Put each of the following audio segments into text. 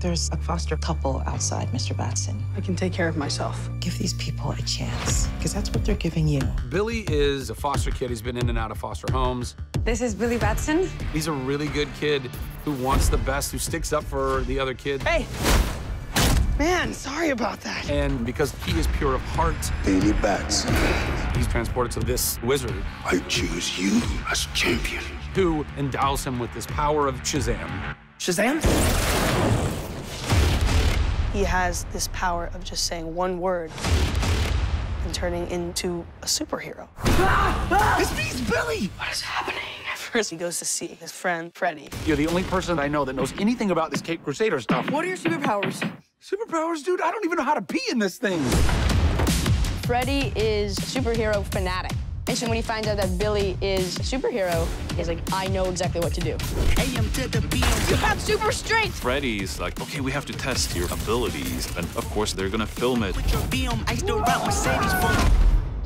There's a foster couple outside, Mr. Batson. I can take care of myself. Give these people a chance, because that's what they're giving you. Billy is a foster kid. He's been in and out of foster homes. This is Billy Batson. He's a really good kid who wants the best, who sticks up for the other kids. Hey! Man, sorry about that. And because he is pure of heart, Billy Batson, he's transported to this wizard I choose you as champion. who endows him with this power of Shazam. Shazam? He has this power of just saying one word and turning into a superhero. This means Billy! What is happening? At first, he goes to see his friend, Freddy. You're the only person I know that knows anything about this Cape Crusader stuff. What are your superpowers? Superpowers, dude? I don't even know how to pee in this thing. Freddy is a superhero fanatic. And so when he finds out that Billy is a superhero, he's like, I know exactly what to do. You have super strength! Freddy's like, okay, we have to test your abilities. And of course, they're gonna film it.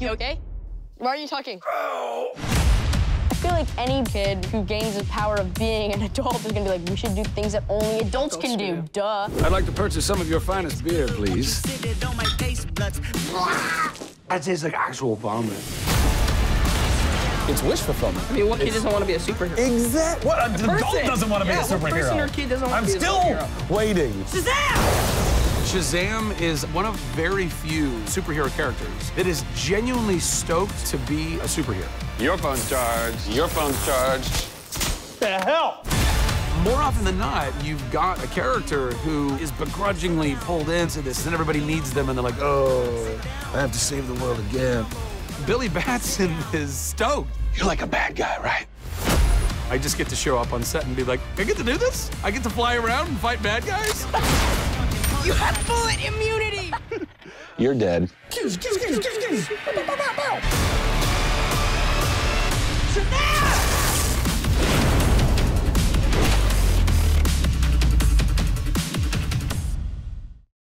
You okay? Why are you talking? I feel like any kid who gains the power of being an adult is gonna be like, we should do things that only adults can do. Duh. I'd like to purchase some of your finest beer, please. That tastes like actual vomit. It's wish fulfillment. I mean, what kid doesn't want to be a superhero? Exact. What an adult Person. doesn't want to be Yeah, a what superhero. person or kid doesn't want I'm to be a still superhero? waiting. Shazam is one of very few superhero characters that is genuinely stoked to be a superhero. Your phone's charged. Your phone's charged. The hell? More often than not, you've got a character who is begrudgingly pulled into this, and everybody needs them, and they're like, oh, I have to save the world again. Billy Batson is stoked. You're like a bad guy, right? I just get to show up on set and be like, I get to do this? I get to fly around and fight bad guys? You have bullet immunity! You're dead.